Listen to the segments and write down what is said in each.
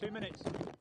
two minutes.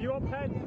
You, yeah.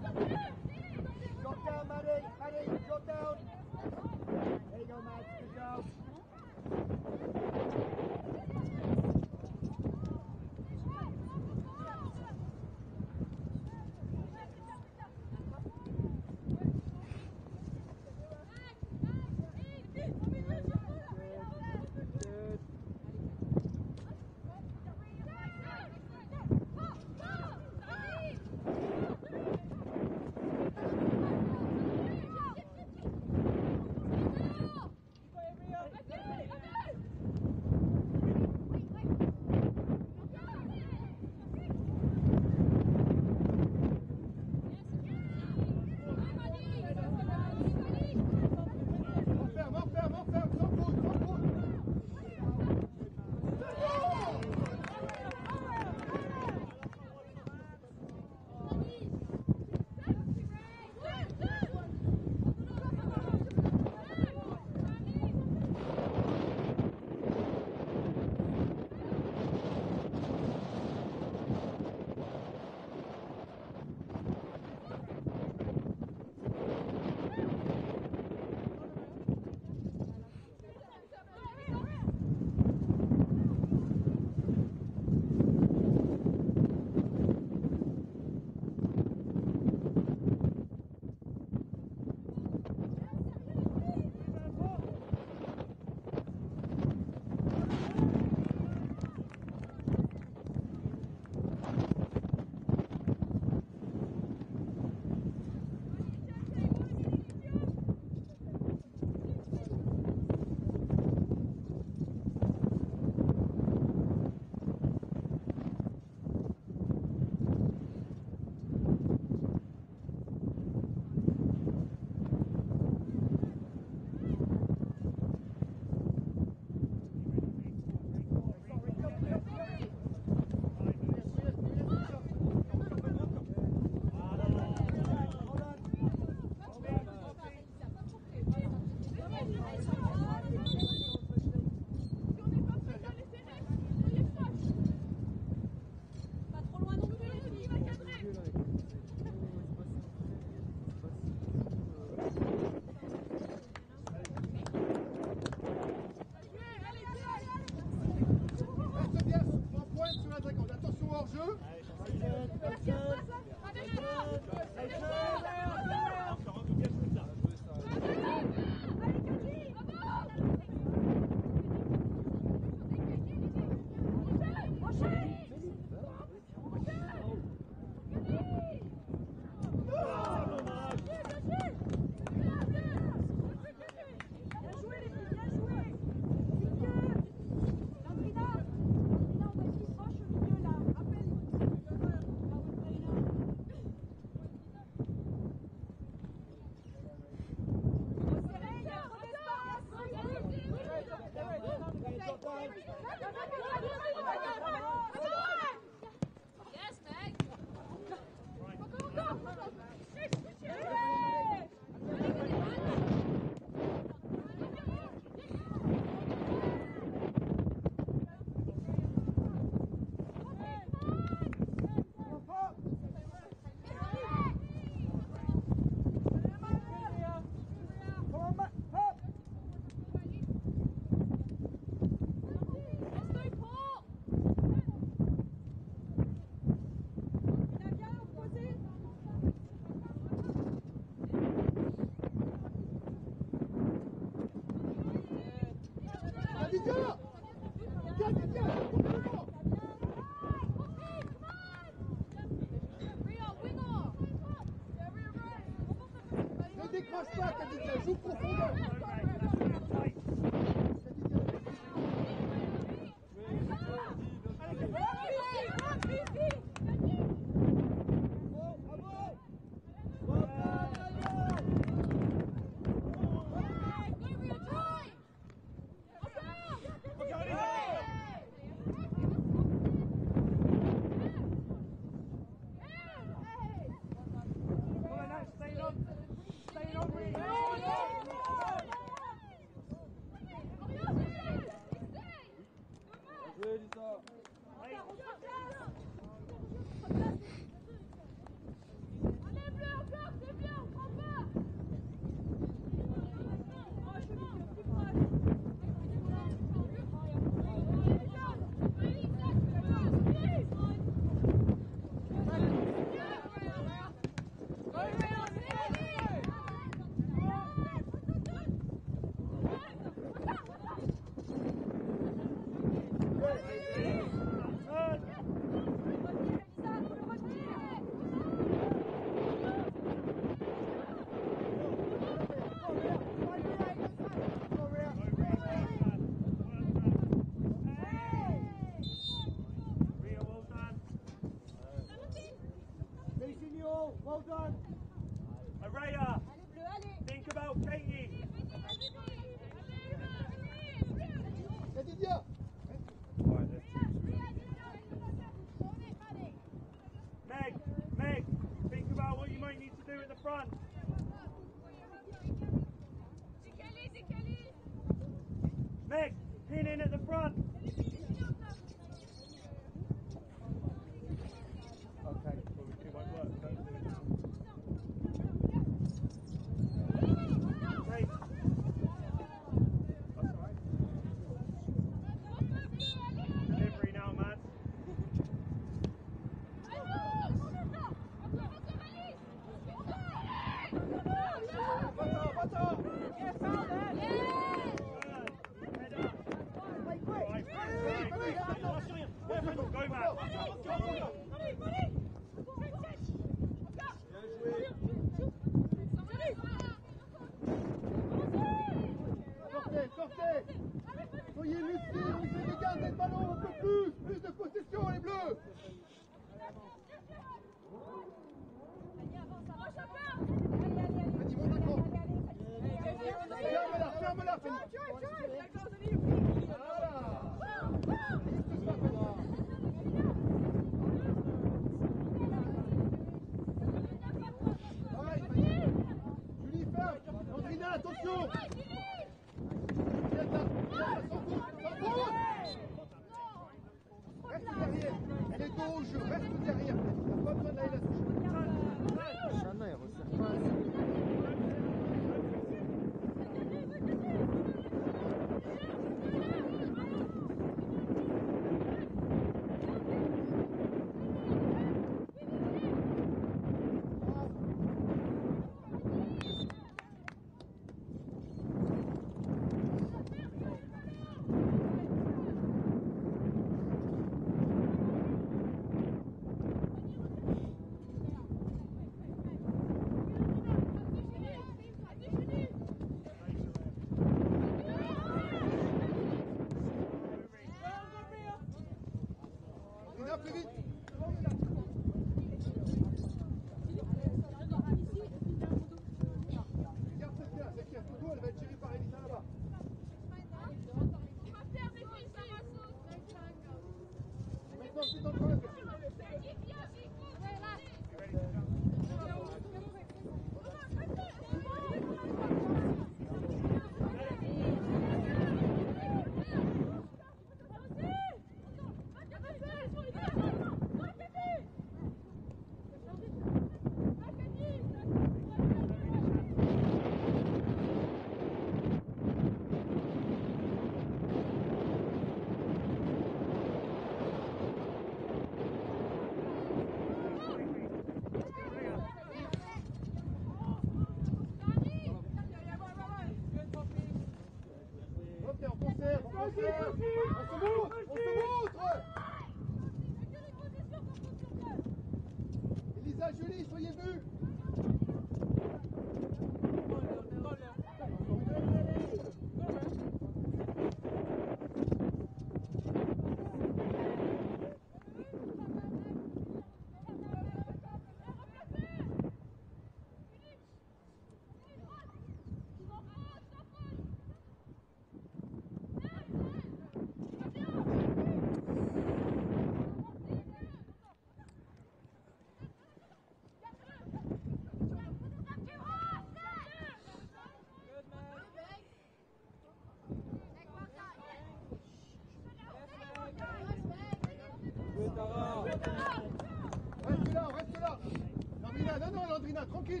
Emma, tranquille,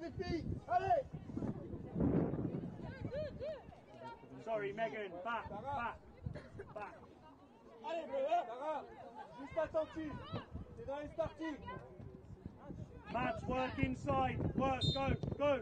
the feet. Allez. Sorry, Megan. Back, back, back. Allez, Megan. Juste attentif. T'es dans les starting. Match, work inside. Work, go, go.